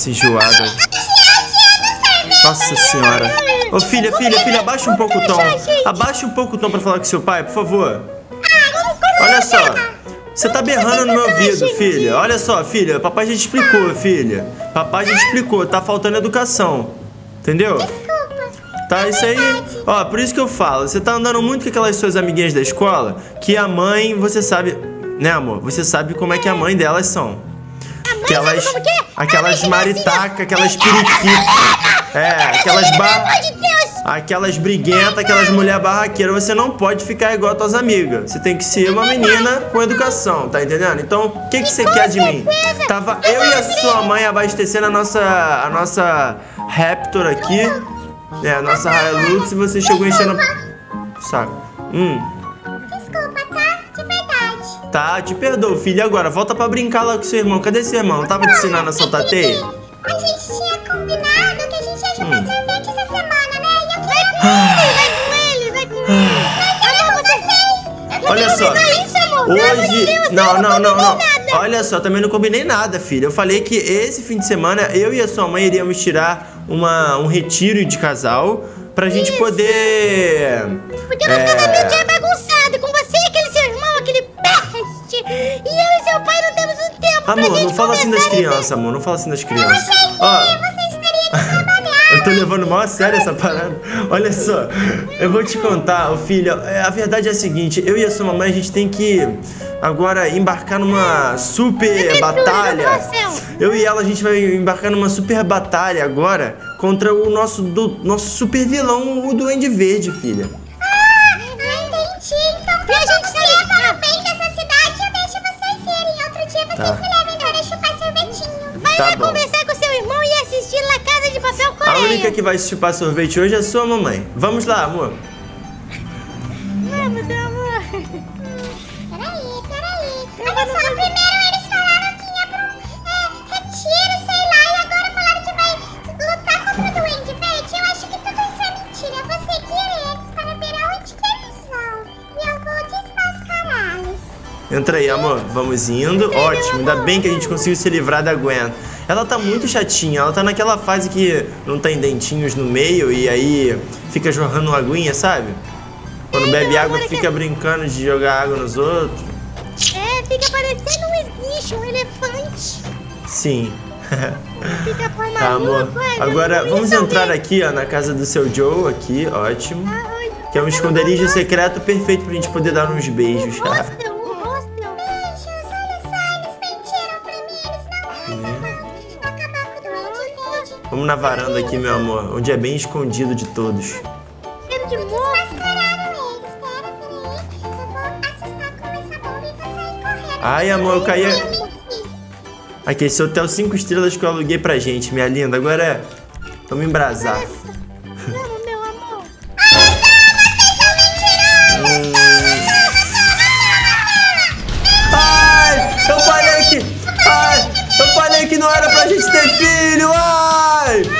criança enjoada. Nossa senhora. Ô filha, filha, filha, abaixa um pouco o tom. Abaixa um pouco o tom pra falar com seu pai, por favor. Olha só. Você tá berrando no meu ouvido, filha. Olha só, filha. Papai já te explicou, filha. Papai já te explicou. Tá faltando educação. Entendeu? Tá, isso aí. Ó, por isso que eu falo. Você tá andando muito com aquelas suas amiguinhas da escola, que a mãe, você sabe. Né, amor? Você sabe como é que a mãe delas são. Aquelas. Aquelas maritaca, aquelas periquitas. É, aquelas bar... Aquelas briguentas, aquelas mulher barraqueiras, você não pode ficar igual a tuas amigas. Você tem que ser uma menina com educação, tá entendendo? Então, o que, que você quer de mim? Tava eu e a sua mãe abastecendo a nossa, a nossa Raptor aqui, né, a nossa Hilux, e você chegou enchendo... Saco. Hum. Tá, te perdoo, filho. Agora? Volta pra brincar lá com seu irmão. Cadê seu irmão? Tava te ensinando a soltar teia? A gente tinha combinado que a gente ia chupar sorvete essa semana, né? E eu queria Vai com ele, vai com ele. Amor, vocês. Olha só. isso, amor. Pelo amor de Hoje. Deus, Não, eu não, não, não. nada. Olha só, também não combinei nada, filha. Eu falei que esse fim de semana eu e a sua mãe iríamos tirar uma, um retiro de casal pra gente poder. Porque o nosso casamento é amor, gente não fala assim das crianças, amor. Não fala assim das crianças. Ó, Vocês teriam que trabalhar. Eu tô levando mal a sério essa parada. Olha só, eu vou te contar, ô filho. é, A verdade é a seguinte: eu e a sua mamãe, a gente tem que agora embarcar numa super batalha. Eu e ela, a gente vai embarcar numa super batalha agora contra o nosso, do, nosso super vilão, o Duende Verde, filha. Ah, entendi. Então, pra gente se levar bem dessa cidade, eu deixo vocês irem. Outro dia vocês Tá. levem para chupar sorvetinho. Vai Tá lá bom. conversar com seu irmão e assistir La Casa de Papel A Coreia. única que vai chupar sorvete hoje é a sua mamãe. Vamos lá, amor. Entra aí, amor. Vamos indo. Ótimo. Ainda bem que a gente conseguiu se livrar da Gwen. Ela tá muito chatinha. Ela tá naquela fase que não tem dentinhos no meio e aí fica jorrando uma aguinha, sabe? Quando bebe água, fica brincando de jogar água nos outros. É, fica parecendo um bicho, um elefante. Sim. Fica Tá, amor. Agora, vamos entrar aqui, ó, na casa do seu Joe, aqui. Ótimo. Ai, Que é um esconderijo secreto perfeito pra gente poder dar uns beijos. na varanda aqui, meu amor, onde é bem escondido de todos. De. Ai, amor, eu caí. Aqui, esse hotel 5 estrelas que eu aluguei pra gente, minha linda. Agora é. Vamos embrasar. Vamos, meu amor. Ai, eu falei que. Ai, eu falei que não era pra gente ter filho. Ai! alive!